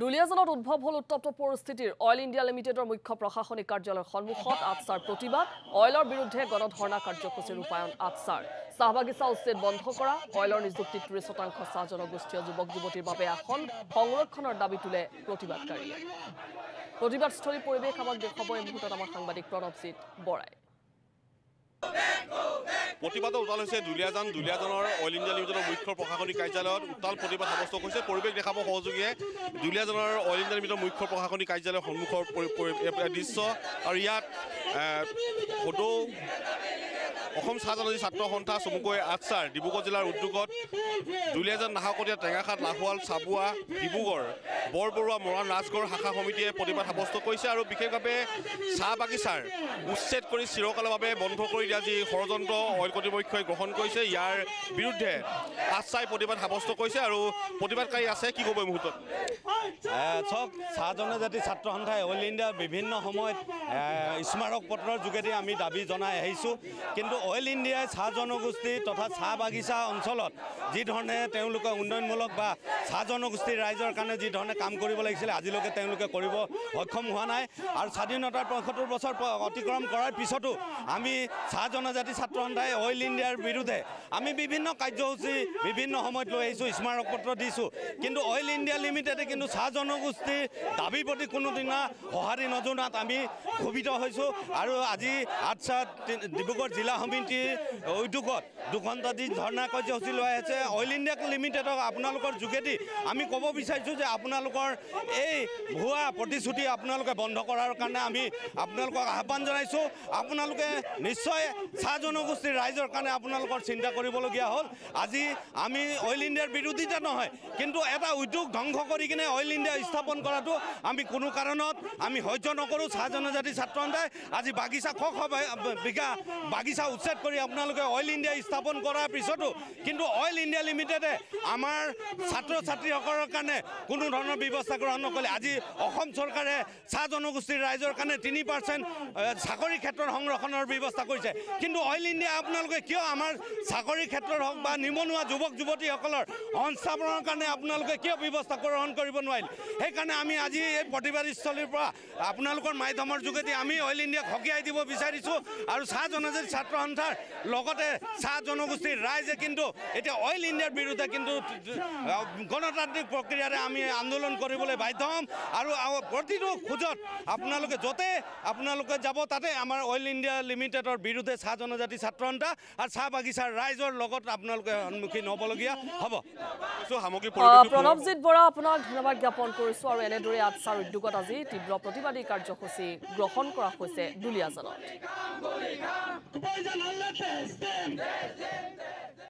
দুলীয়াজানত উদ্ভৱ হ'ল উত্তপ্ত পৰিস্থিতিৰ। অইল ইণ্ডিয়া লিমিটেডৰ মুখ্য প্ৰশাসনিক কাৰ্যালয়ৰ সন্মুখত আটছাৰ প্ৰতিবাদ অইলৰ বিৰুদ্ধে গণধৰ্ণা কাৰ্যসূচীৰ ৰূপায়ণ আটছাৰ। চাহ বাগিচা উচ্ছেদ বন্ধ কৰা অইলৰ নিযুক্তি ত্ৰিছ শতাংশ চাহ জনগোষ্ঠীয় যুৱক যুৱতীৰ বাবে আসন সংৰক্ষণৰ দাবী তোলে প্ৰতিবাদকাৰীয়ে। প্ৰতিবাদস্থলীৰ পৰিৱেশ আমাক দেখুৱাব এই মুহূৰ্তত আমাৰ সাংবাদিক প্ৰণৱজিৎ বৰাই। প্ৰতিবাদৰ উতাল হৈছে দুলীয়াজান দুলীয়াজানৰ অইল ইণ্ডিয়া লিমিটেডৰ মুখ্য প্ৰশাসনিক কাৰ্যালয়ত উত্তাল প্ৰতিবাদ সাব্যস্ত কৰিছে। পৰিৱেশ দেখাব সহযোগীয়ে দুলীয়াজানৰ অইল ইণ্ডিয়া লিমিটেডৰ মুখ্য প্ৰশাসনিক কাৰ্যালয়ৰ সন্মুখৰ দৃশ্য আৰু ইয়াত জনজাতি ছাত্ৰ সন্থা চমুকৈ আটছাৰ ডিব্ৰুগড় জিলাৰ উদ্যোগত দুলীয়াজান নাহৰকটীয়া টেঙাখাট লাহোৱাল চাবুৱা ডিব্ৰুগড় বৰবৰুৱা মৰাণ ৰাজগড় শাখা সমিতিয়ে প্ৰতিবাদ সাব্যস্ত কৰিছে আৰু বিশেষভাৱে চাহ বাগিচাৰ উচ্ছেদ কৰি চিৰকালৰ বাবে বন্ধ কৰি দিয়া যি ষড়যন্ত্ৰ অইল কৰ্তৃপক্ষই গ্ৰহণ কৰিছে ইয়াৰ বিৰুদ্ধে আটছাই প্ৰতিবাদ সাব্যস্ত কৰিছে আৰু প্ৰতিবাদকাৰী আছে কি ক'ব এই মুহূৰ্তত? চাওক চাহ জনজাতি ছাত্ৰ সন্থাই অইল ইণ্ডিয়াৰ বিভিন্ন সময়ত স্মাৰক পত্ৰৰ যোগেদি আমি দাবী জনাই আহিছোঁ। কিন্তু অইল ইণ্ডিয়াই চাহ জনগোষ্ঠী তথা চাহ বাগিচা অঞ্চলত যি ধৰণে তেওঁলোকে উন্নয়নমূলক বা চাহ জনগোষ্ঠীৰ ৰাইজৰ কাৰণে যি ধৰণে কাম কৰিব লাগিছিলে আজিলৈকে তেওঁলোকে কৰিব সক্ষম হোৱা নাই। আৰু স্বাধীনতাৰ পঁয়সত্তৰ বছৰ অতিক্ৰম কৰাৰ পিছতো আমি চাহ জনজাতি ছাত্ৰ সন্থাই অইল ইণ্ডিয়াৰ বিৰুদ্ধে আমি বিভিন্ন কাৰ্যসূচী বিভিন্ন সময়ত লৈ আহিছোঁ স্মাৰক পত্ৰ দিছোঁ। কিন্তু অইল ইণ্ডিয়া লিমিটেডে কিন্তু চাহ জনগোষ্ঠীৰ দাবীৰ প্ৰতি কোনোদিনা সঁহাৰি নজনাত আমি ক্ষোভিত হৈছোঁ। আৰু আজি আটছা ডিব্ৰুগড় জিলা সমিতিৰ উদ্যোগত দুঘণ্টা দিন ধৰ্ণা কাৰ্যসূচী লৈ আছে অইল ইণ্ডিয়া লিমিটেডক আপোনালোকৰ যোগেদি আমি ক'ব বিচাৰিছোঁ যে আপোনালোকৰ এই ভুৱা প্ৰতিশ্ৰুতি আপোনালোকে বন্ধ কৰাৰ কাৰণে আমি আপোনালোকক আহ্বান জনাইছোঁ। আপোনালোকে নিশ্চয় চাহ জনগোষ্ঠীৰ ৰাইজৰ কাৰণে আপোনালোকৰ চিন্তা কৰিবলগীয়া হ'ল। আজি আমি অইল ইণ্ডিয়াৰ বিৰোধিতা নহয় কিন্তু এটা উদ্যোগ ধ্বংস কৰি কিনে অইল ইণ্ডিয়া স্থাপন কৰাটো আমি কোনো কাৰণত আমি সহ্য নকৰোঁ। চাহ জনজাতি ছাত্ৰ সন্থাই আজি বাগিচা শ শ বিঘা বাগিচা উচ্ছেদ কৰি আপোনালোকে অইল ইণ্ডিয়া স্থাপন কৰাৰ পিছতো কিন্তু অইল ইণ্ডিয়া লিমিটেডে আমাৰ ছাত্ৰ ছাত্ৰীসকলৰ কাৰণে কোনো ধৰণৰ ব্যৱস্থা গ্ৰহণ নকৰিলে। আজি অসম চৰকাৰে চাহ জনগোষ্ঠীৰ ৰাইজৰ কাৰণে তিনি পাৰ্চেণ্ট চাকৰি ক্ষেত্ৰত সংৰক্ষণৰ ব্যৱস্থা কৰিছে। কিন্তু অইল ইণ্ডিয়া আপোনালোকে কিয় আমাৰ চাকৰি ক্ষেত্ৰত হওক বা নিবনুৱা যুৱক যুৱতীসকলৰ সংস্থাপনৰ কাৰণে আপোনালোকে কিয় ব্যৱস্থা গ্ৰহণ কৰিব নোৱাৰিল? সেইকাৰণে আমি আজি এই প্ৰতিবাদস্থলীৰ পৰা আপোনালোকৰ মাধ্যমৰ যোগেদি আমি অইল সকীয়াই দিব বিচাৰিছোঁ আৰু চাহ জনজাতি ছাত্ৰ সন্থাৰ লগতে চাহ জনগোষ্ঠীৰ ৰাইজে কিন্তু এতিয়া অইল ইণ্ডিয়াৰ বিৰুদ্ধে কিন্তু গণতান্ত্ৰিক প্ৰক্ৰিয়াৰে আমি আন্দোলন কৰিবলৈ বাধ্য হ'ম। আৰু প্ৰতিটো খোজত আপোনালোকে য'তে আপোনালোকে যাব তাতে আমাৰ অইল ইণ্ডিয়া লিমিটেডৰ বিৰুদ্ধে চাহ জনজাতি ছাত্ৰ সন্থা আৰু চাহ বাগিচাৰ ৰাইজৰ লগত আপোনালোকে সন্মুখীন হ'বলগীয়া হ'ব। প্ৰণৱজিৎ বৰা আপোনাক ধন্যবাদ জ্ঞাপন কৰিছোঁ আৰু এনেদৰে আটছাৰ উদ্যোগত আজি তীব্ৰ প্ৰতিবাদী কাৰ্যসূচী গ্ৰহণ কৰা হৈছে। দুলিয়া জালাল